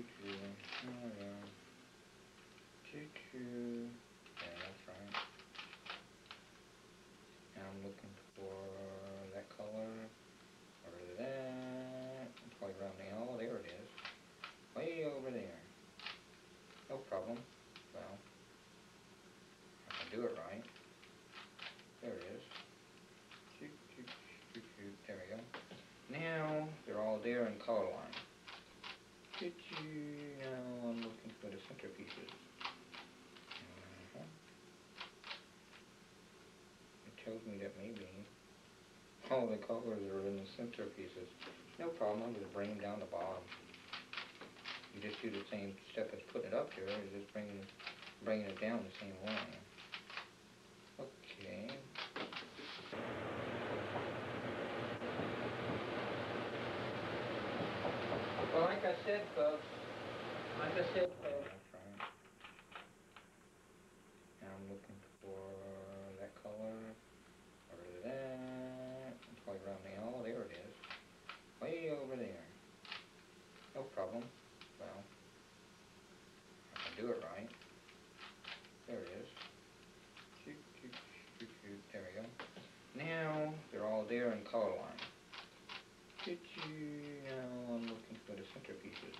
Cuckoo. Oh yeah. Cuckoo. Yeah, that's right. And I'm looking for that color or that. Probably around the oh there it is. Way over there. No problem. Well I can do it right. There it is. There we go. Now they're all there in color line. I'm looking for the centerpieces. Uh-huh. It tells me that maybe all the colors are in the centerpieces. No problem, I'm just bring them down the bottom. You just do the same step as putting it up here, you just bring, bringing it down the same way. Okay. Well, like I said, folks, like. Uh, now I'm looking for that color, or that, probably around the, oh, there it is. Way over there. No problem. Well, I can do it right. There it is. Shoot, shoot, shoot, shoot. There we go. Now, they're all there in color line. Did you, now I'm looking for the centerpieces.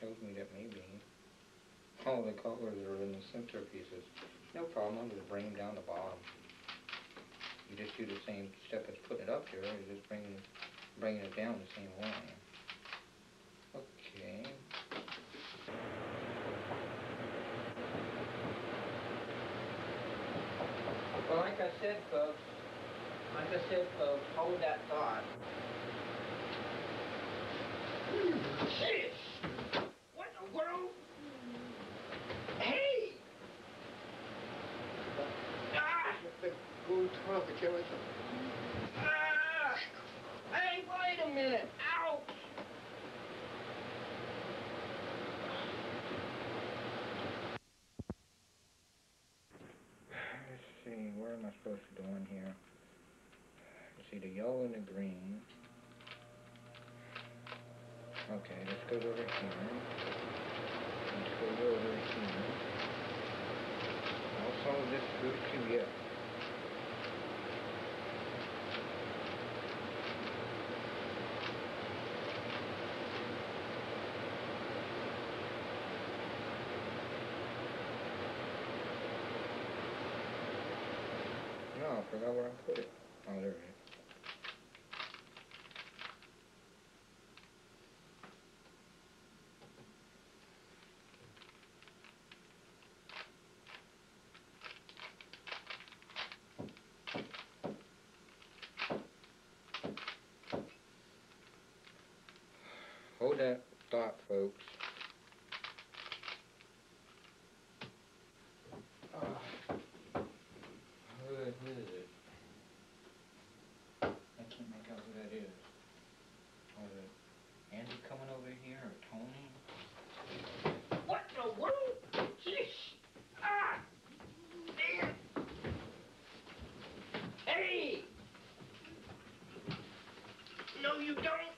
Tells me that maybe all the colors are in the centerpieces. No problem, I'm just bring them down the bottom. You just do the same step as putting it up here, You're just bring, bringing it down the same way. Okay. Well, like I said, folks, like I said, folks, hold that thought. Shit! What the world? Hey! Ah! Off the camera. Ah! Hey, wait a minute! Ouch! Let's see, where am I supposed to go in here? Let's see, the yellow and the green. Okay, let's go over here. Let's go over here. Also, this goes to yes. Forgot where I put it. Oh, there it is. Hold that thought, folks. Ah. Who, who is it? I can't make out who that is. Or is it Andy coming over here, or Tony? What the world? Jeez! Ah! Damn! Hey! No, you don't!